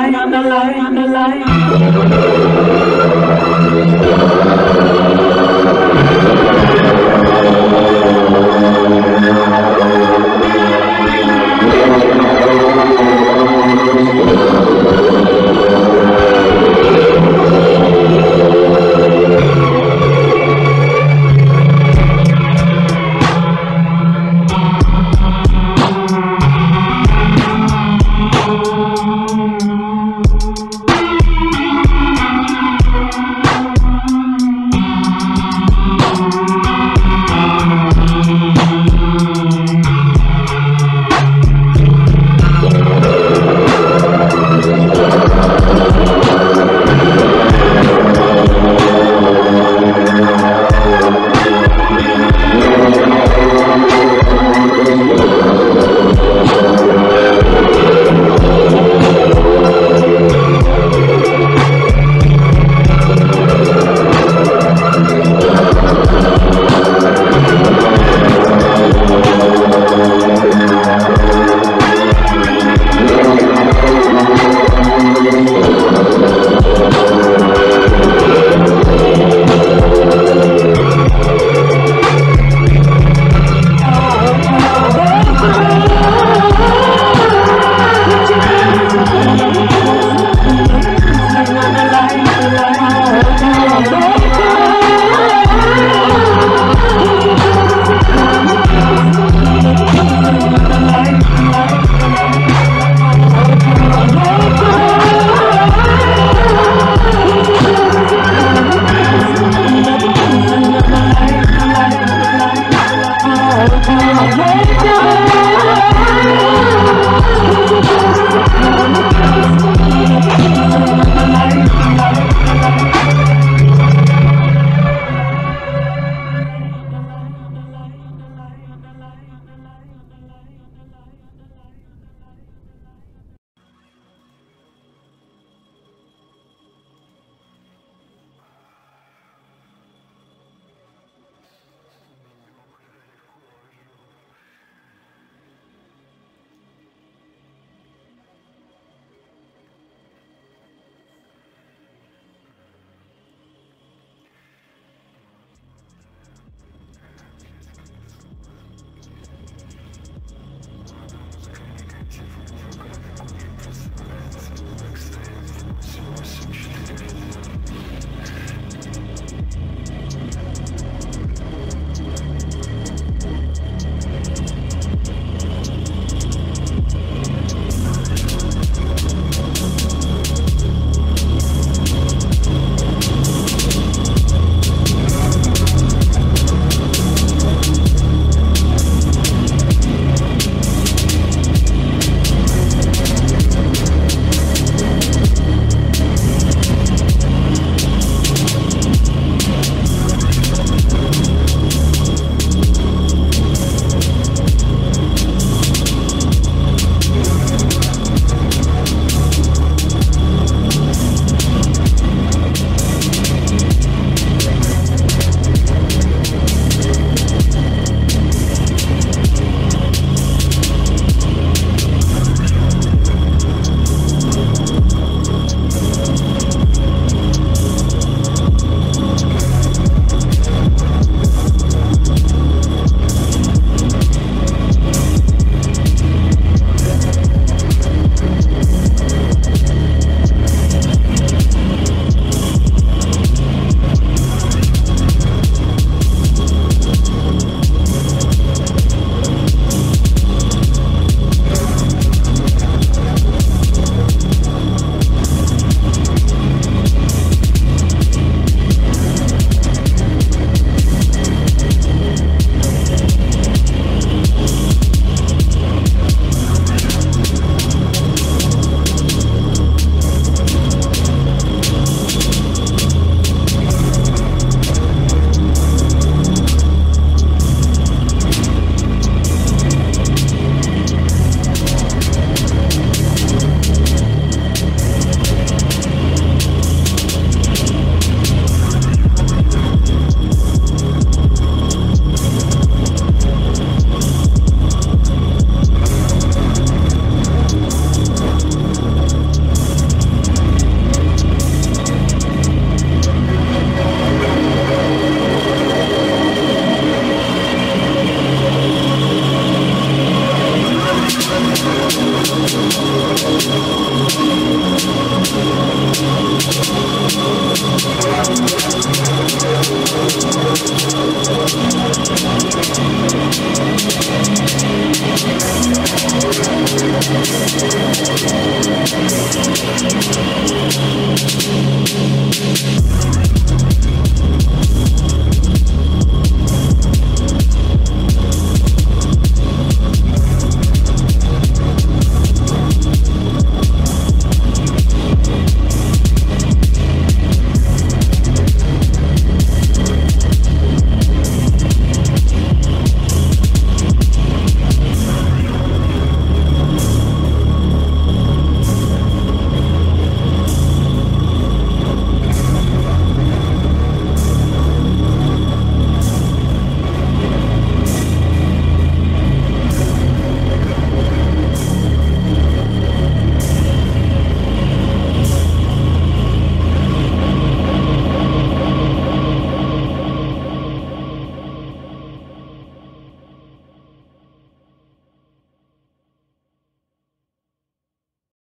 line, on the line, on the line. the